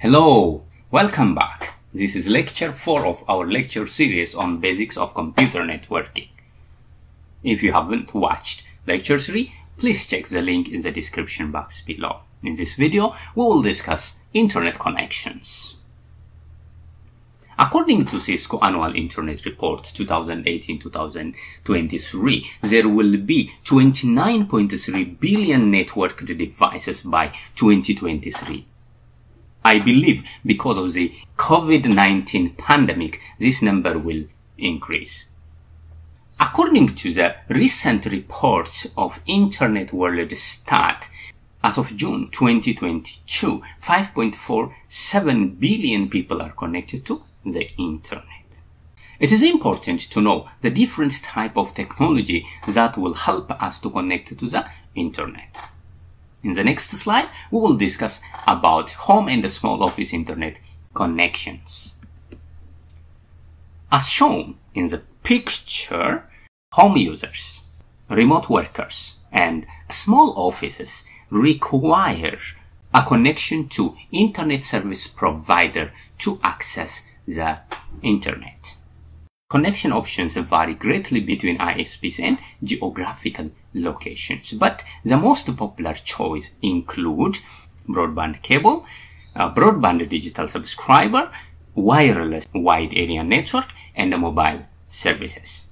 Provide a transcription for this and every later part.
Hello, welcome back. This is lecture 4 of our lecture series on basics of computer networking. If you haven't watched lecture 3, please check the link in the description box below. In this video, we will discuss internet connections. According to Cisco Annual Internet Report 2018-2023, there will be 29.3 billion networked devices by 2023. I believe because of the COVID-19 pandemic, this number will increase. According to the recent reports of Internet World Stat, as of June 2022, 5.47 billion people are connected to the Internet. It is important to know the different type of technology that will help us to connect to the Internet. In the next slide, we will discuss about home and small office internet connections. As shown in the picture, home users, remote workers, and small offices require a connection to internet service provider to access the internet. Connection options vary greatly between ISPs and geographical locations, but the most popular choice include broadband cable, broadband digital subscriber, wireless wide area network, and the mobile services.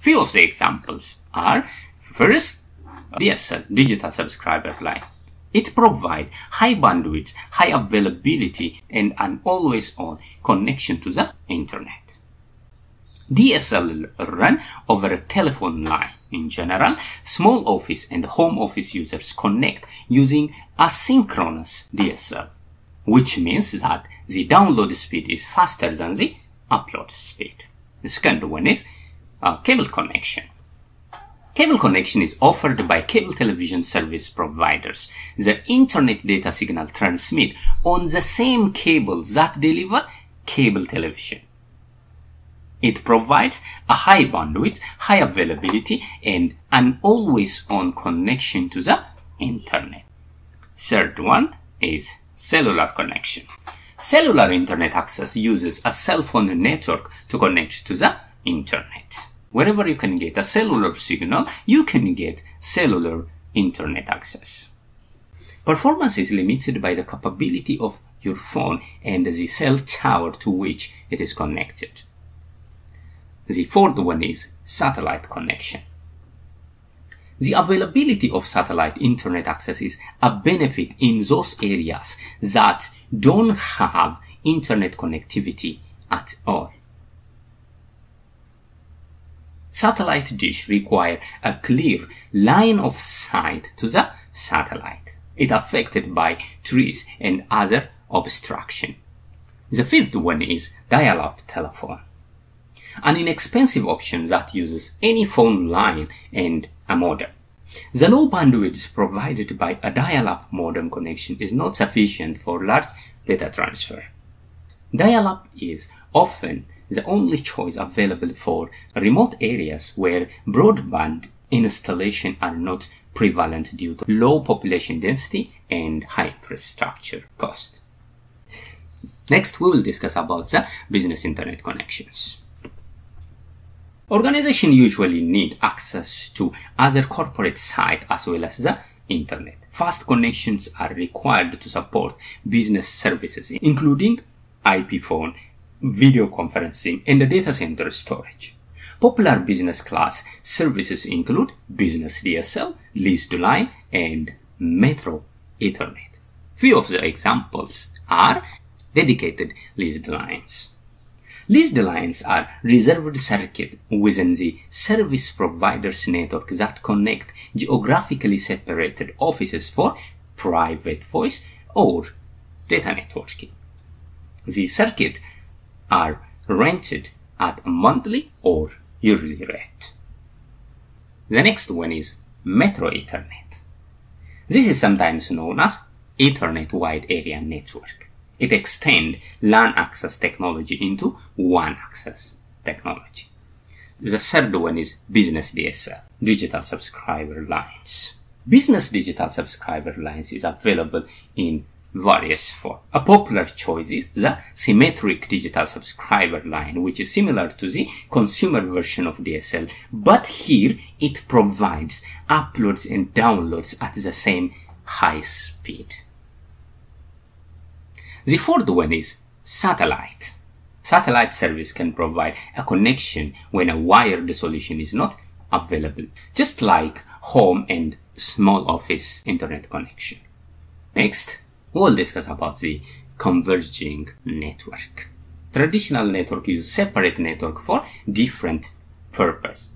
Few of the examples are first, DSL digital subscriber line. It provides high bandwidth, high availability, and an always on connection to the internet. DSL run over a telephone line. In general, small office and home office users connect using asynchronous DSL, which means that the download speed is faster than the upload speed. The second one is a cable connection. Cable connection is offered by cable television service providers. The internet data signal transmit on the same cable that deliver cable television. It provides a high bandwidth, high availability, and an always on connection to the internet. Third one is cellular connection. Cellular internet access uses a cell phone network to connect to the internet. Wherever you can get a cellular signal, you can get cellular internet access. Performance is limited by the capability of your phone and the cell tower to which it is connected. The fourth one is satellite connection. The availability of satellite internet access is a benefit in those areas that don't have internet connectivity at all. Satellite dish require a clear line of sight to the satellite. It affected by trees and other obstruction. The fifth one is dial-up telephone an inexpensive option that uses any phone line and a modem. The low bandwidth provided by a dial-up modem connection is not sufficient for large data transfer. Dial-up is often the only choice available for remote areas where broadband installation are not prevalent due to low population density and high infrastructure cost. Next, we will discuss about the business internet connections. Organizations usually need access to other corporate sites as well as the internet. Fast connections are required to support business services, including IP phone, video conferencing, and data center storage. Popular business class services include Business DSL, Leased Line, and Metro Ethernet. Few of the examples are dedicated leased lines. Leased lines are reserved circuit within the service provider's network that connect geographically separated offices for private voice or data networking. The circuit are rented at a monthly or yearly rate. The next one is Metro Ethernet. This is sometimes known as Ethernet Wide Area Network. It extends LAN access technology into WAN access technology. The third one is business DSL, digital subscriber lines. Business digital subscriber lines is available in various forms. A popular choice is the symmetric digital subscriber line, which is similar to the consumer version of DSL, but here it provides uploads and downloads at the same high speed. The fourth one is satellite. Satellite service can provide a connection when a wired solution is not available, just like home and small office internet connection. Next, we'll discuss about the converging network. Traditional network use separate network for different purpose.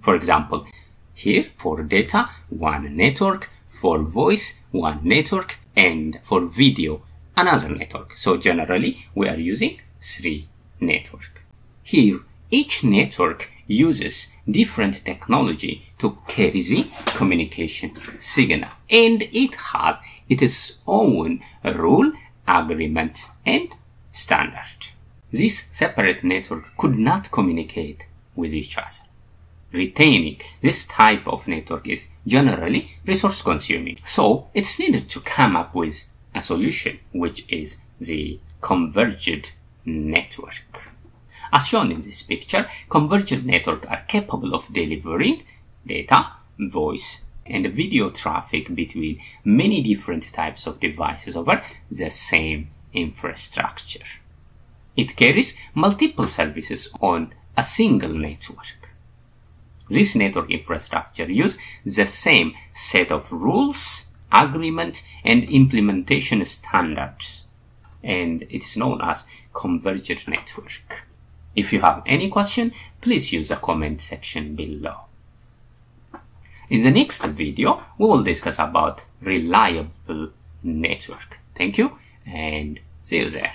For example, here for data, one network, for voice, one network, and for video, another network. So generally, we are using three network. Here, each network uses different technology to carry the communication signal and it has its own rule, agreement and standard. This separate network could not communicate with each other. Retaining this type of network is generally resource consuming. So it's needed to come up with a solution which is the converged network. As shown in this picture, convergent networks are capable of delivering data, voice, and video traffic between many different types of devices over the same infrastructure. It carries multiple services on a single network. This network infrastructure uses the same set of rules, agreement, and implementation standards, and it's known as converged network. If you have any question, please use the comment section below. In the next video, we will discuss about reliable network. Thank you and see you there.